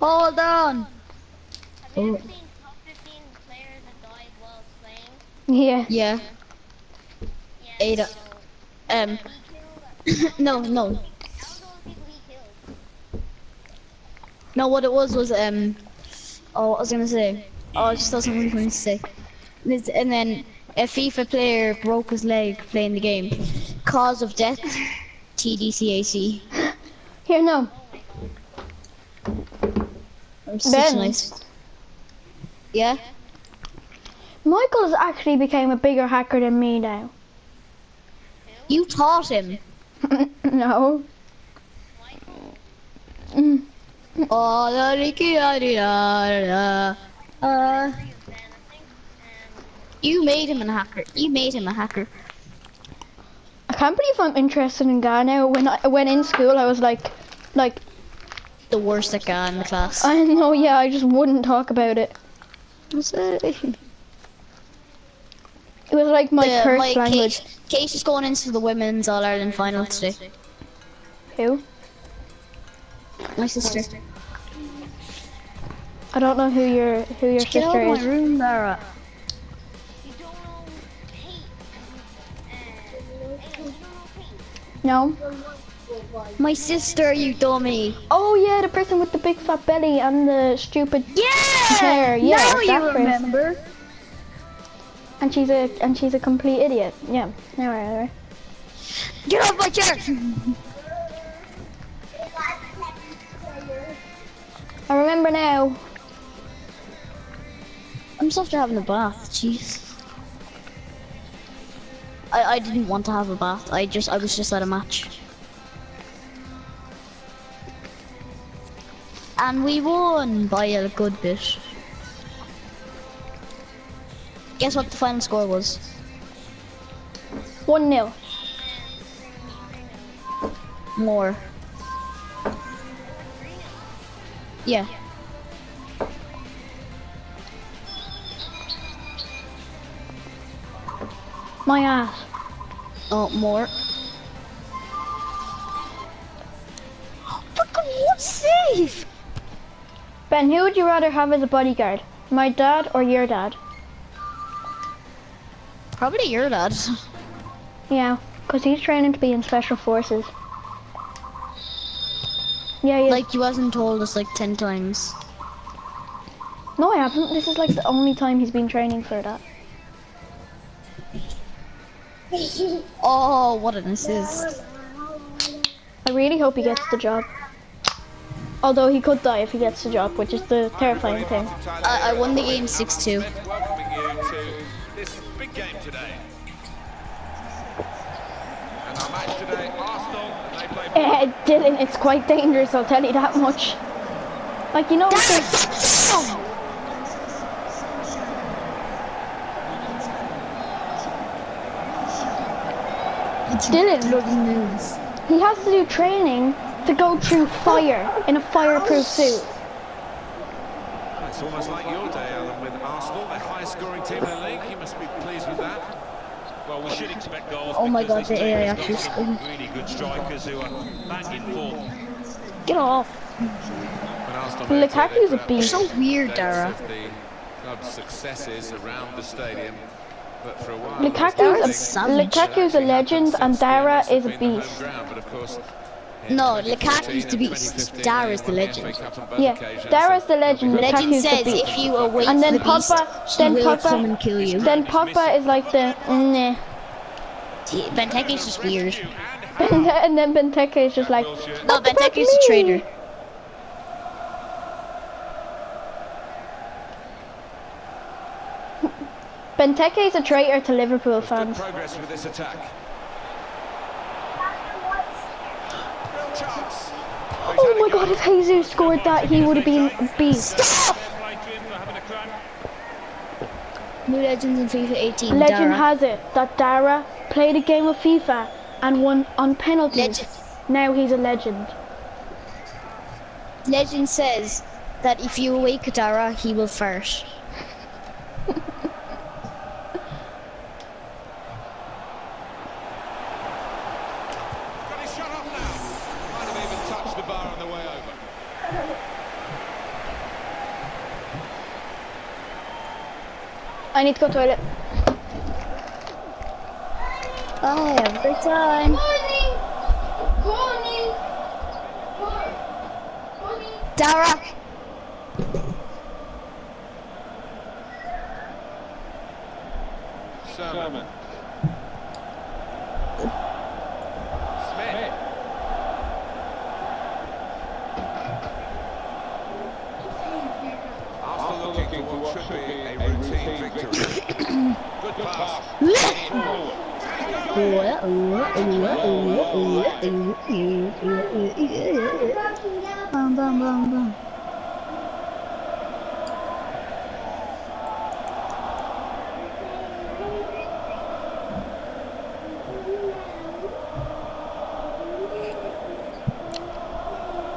Hold on. Have you Oh. ever seen top 15 players that died while playing? Yeah. Yeah. Yeah. Ada. So, Um. no, no, How are those people he killed? no. What it was was um. Oh, what was I gonna say? Oh, I just thought something really funny to say. This- And then a FIFA player broke his leg playing the game. Cause of death: TDCAC. Here, no. I'm such Ben. nice. Yeah. Michael's actually became a bigger hacker than me now. You taught him. no. Mm. Oh, la I think. Um, you made him a hacker. You made him a hacker. I can't believe I'm interested in Ghana. When I when in school, I was like, like The worst at guy in the class. I know, yeah, I just wouldn't talk about it. What's that? It was like my The- first my language. Kate, is going into the women's All Ireland final today. Who? My sister. I don't know who your who your Get out sister of my is. room, Lara. you don't know Pete. Hey, you don't know Pete. No. My sister, you dummy. Oh yeah, the person with the big fat belly and the stupid. Yeah. Hair, yeah, now you person. remember. And she's a and she's a complete idiot. Yeah. Anyway, anyway. Get off my chair. I remember now. I'm just after having a bath. Jeez. I I didn't want to have a bath. I just I was just at a match. And we won by a good bit. Guess what the final score was? One 0 More. Yeah. My ass. Oh, more. Fucking what save? Ben, who would you rather have as a bodyguard? My dad or your dad? Probably your dad. Yeah, because he's training to be in special forces. Yeah, yeah. Like you hasn't told us like ten times. no, I haven't. This is like the only time he's been training for that. Oh, what an assist. I really hope he gets the job. Although he could die if he gets the job, which is the terrifying thing. I, I won the game 6-2. Welcoming you to this big game today. And our match today, Arsenal, they play Eh, Dylan, it's quite dangerous, I'll tell you that much. Like, you know, if there's- Dylan, he has to do training to go through fire in a fireproof suit. It's almost like your day, Alan, with Arsenal, the highest scoring team in the league. You must be pleased with that. Well, we should expect goals. Oh my God, the AI has got actually scored. Really good strikers who are back in form. Get off. When Arsenal Lukaku's made it, a uh, beast. You're so weird, Dara. of The club's successes around the stadium. But for a while, Lukaku's a a. Lukaku's a legend and Dara is a beast. No, Lukaku's the beast. Dara's the legend. Yeah, Dara's the legend, Legend Lukaku's the says beast. if you await And then the beast, Pogba- she then will Pogba- come and kill you. Then Pogba is like the nah. Benteke is just weird. and then Benteke is just like No, Benteke is a traitor. Benteke is a traitor to Liverpool fans. Progress with this attack. Real chance. Oh my god, if Jesus scored that, he would have been a beast. Fair play to him for having a crack. New legends in FIFA 18. Legend Dara. has it that Dara played a game of FIFA and won on penalties. Legend. Now he's a legend. Legend says that if you awake Dara, he will fart. I need to go to toilet. I have a great time. Morning. Morning. Morning. Dara. Sherman. Smith. After looking to what should be Good.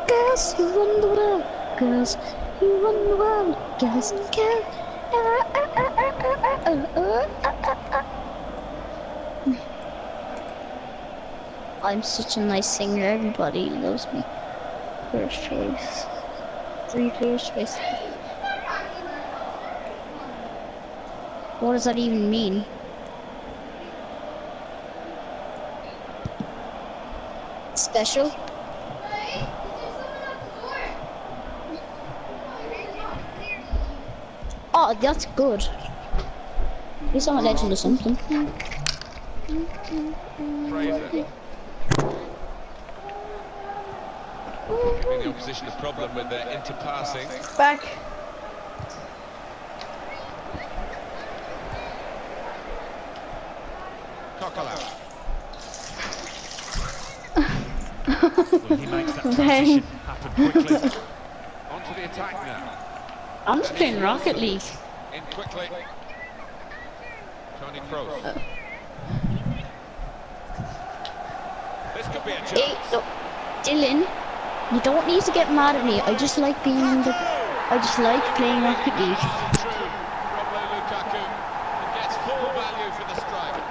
Girls, you run the world. Girls, you run the world. Girls, girls. Uh, uh, uh, I'm such a nice singer. Everybody loves me. First choice. Three first choice. What does that even mean? Special? Oh, that's good. At least I'm a legend or something. Fraser. Giving the opposition a problem with their interpassing. Back. Coquelin. Well, he makes that transition happen quickly. Onto the attack now. I'm just playing Rocket League. In quickly. Toni Kroos. Uh. This could be a Hey, chance. look, Dylan, you don't need to get mad at me. I just like being in the. I just like playing Rocket League. True. Romelu Lukaku and gets full value for the strike.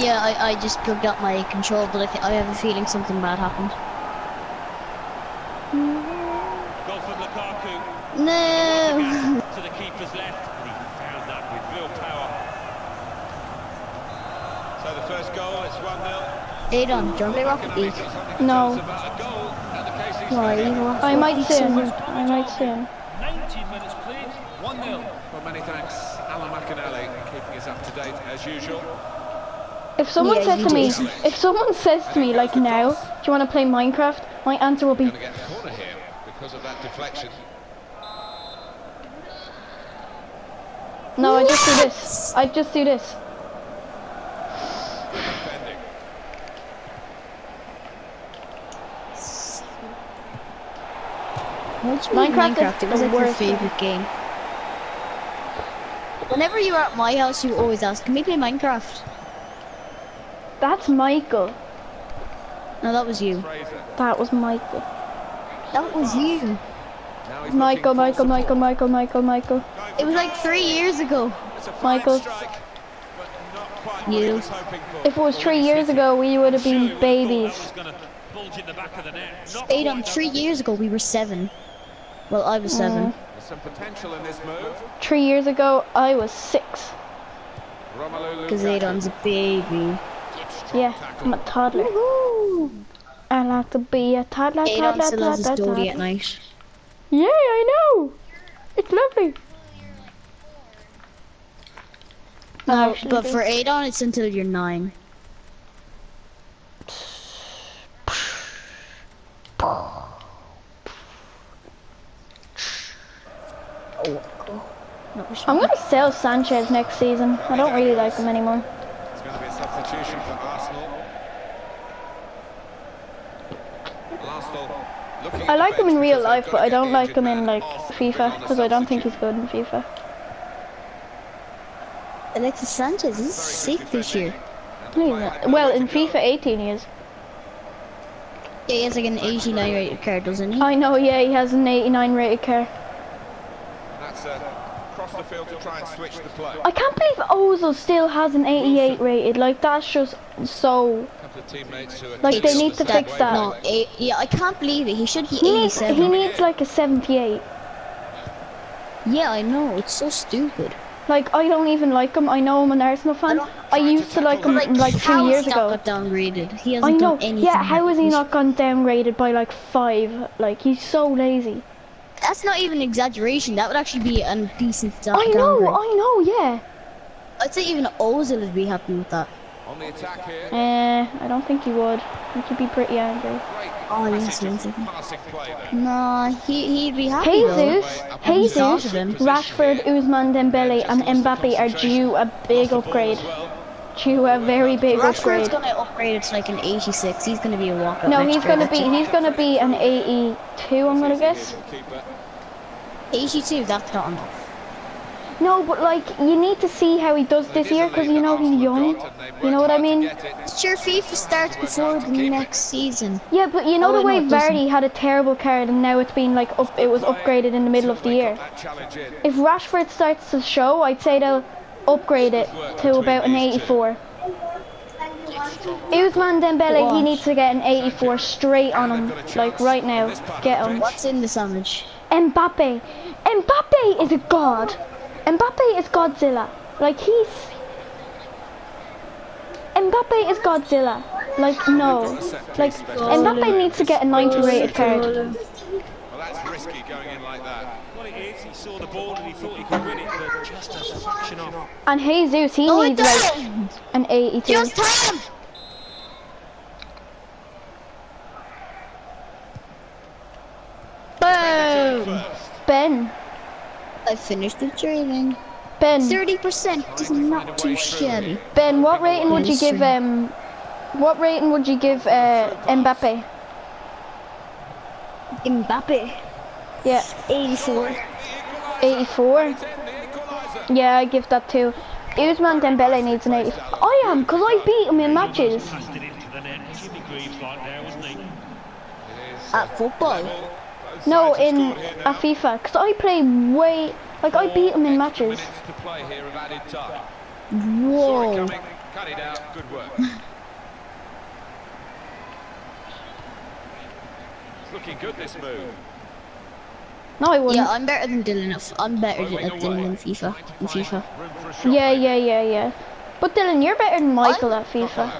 Yeah, I, I just plugged up my control, but I, th- I have a feeling something bad happened. Goal from Lukaku. No! to the keeper's left, and he found that with real power. So the first goal, it's 1-0. Adon, do you want to play Rocket League? No. About a goal at the Casey Why? Stadium. I might Rocket soon. I might soon. 19 minutes played, 1 0. Well, many thanks, Alan McInally, keeping us up to date as usual. If someone Yeah, said to me, do. if someone says to me like now, do you want to play Minecraft? My answer will be Going to get a corner here because of that deflection. no. I just do this. I just do this. Minecraft, Minecraft is, is your favorite game? Whenever you are at my house, you always ask, can we play Minecraft? That's Michael. No, that was you. That was Michael. That was you. Michael, Michael, Michael, Michael, Michael, Michael. It was like three years ago. Michael. You. If it was three years ago, we would have been babies. Adam, three years ago, we were seven. Well, I was seven. Some potential in this move. Three years ago, I was six. Because Adon's a baby. Yeah. I'm a toddler. I like to be a toddler, Adon toddler, still has his toddler, dolly at night. Yeah, I know. It's lovely. No, but for Adon, it's until you're nine. Oh, cool. No, I'm gonna sell Sanchez next season. I don't really like him anymore. It's going to be a substitution for Arsenal. Arsenal looking at I like him in real life, but I don't like him in like FIFA bring on a because I don't think he's good in FIFA. Alexis Sanchez is sick this year. No, he's not. Well, in FIFA 18 he is. Yeah, he has like an 89 rated card, doesn't he? I know, yeah, he has an 89 rated car. That's uh, across the field to try and switch the play. I can't believe Ozil still has an 88 rated. Like that's just so. A couple of teammates Like, they need to the fix that. No, back. eight, yeah, I can't believe it. He should be He needs he needs like a 78. Yeah, I know. It's so stupid. Like I don't even like him. I know I'm an Arsenal fan. I used to like him like two how years has he ago. not got downgraded? He hasn't know. done anything. Yeah, how has he not gone downgraded by like five? Like he's so lazy. That's not even exaggeration. That would actually be a decent down- I know. downgrade. I know. Yeah. I'd say even Ozil would be happy with that. On the attack here. Eh, I don't think he would. He could be pretty angry. Great Oh, yes, passage, yes, yes. passing. Nah, he he'd be happy though. Jesus, Jesus, thought. Rashford, Ousmane Dembele, and Mbappe are due a big upgrade. Due a very big Rashford's upgrade. gonna upgrade it to like an 86. He's gonna be a walkout. No, he's gonna be he's gonna be an 82. I'm gonna guess. Keeper. 82. That's not enough. No, but like you need to see how he does this year because you know he's young. You know what I mean? Sure, FIFA starts before the next season. Yeah, but you know Oh, the way no, it. Vardy had a terrible card and now it's been like up, it was upgraded in the middle of the year. That challenge in. If Rashford starts to show, I'd say they'll upgrade it to about an 84. Ousmane Dembele, he What? needs to get an 84 straight on him, like right now. Get him. What's in the sandwich? Mbappe, Mbappe is a god. Mbappe is Godzilla. Like he's. Mbappe is Godzilla. Like no. Like Mbappe needs to get a 90 rated card. Well, that's risky going in like that. What it is, he saw the ball and he thought he could win it, but just a fraction off. And Jesus, he Oh, needs like doesn't. an 82. Just time. Boom! Ben, I finished the training. Ben, Thirty percent is not too shabby. Ben. What rating would you give um? What rating would you give uh, Mbappe? Mbappe, Yeah, 84. 84. Yeah, I give that too. Ousmane Dembele needs an 80. I am, cause I beat him in matches. Passed it into the net. Jimmy Greaves like there, wasn't he? At football. No, in a FIFA, cause I play way like I beat him in matches. To play here of added time. Whoa. Coming, cut it out. Good work. It's looking good this move. No, I wouldn't. Yeah, I'm better than Dylan. at- I'm better than- at Dylan in FIFA. In FIFA. Room for a shot. Yeah, yeah, yeah, yeah. But Dylan, you're better than Michael at FIFA.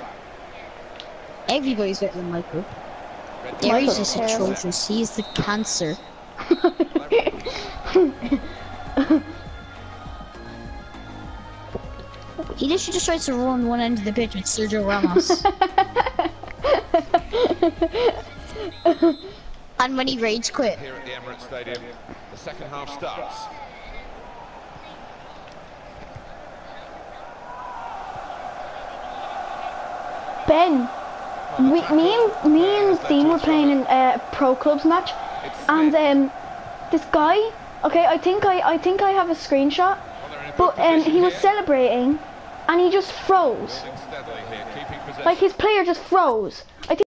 Everybody's better than Michael. Gary's just terrible. atrocious. is the cancer. he literally just tries to run one end of the pitch with Sergio Ramos. and when he rage quit. Here at the Emirates Stadium, the second half starts. Ben, we, me and me and Dean were playing in a pro clubs match, and um, this guy. Okay, I think I I think I have a screenshot, but um, he was celebrating, and he just froze. Like his player just froze. I think.